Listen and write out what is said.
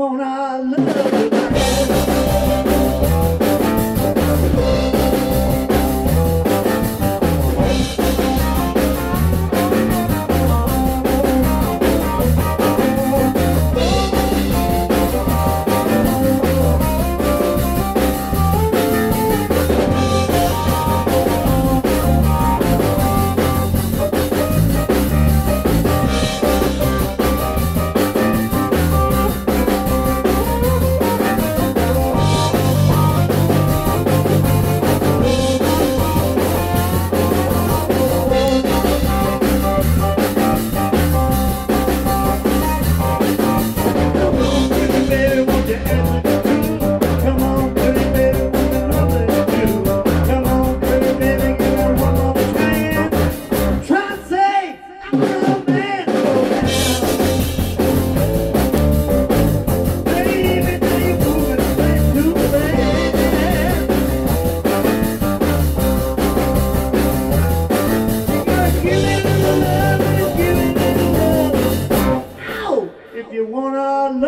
wanna love. Pretty love.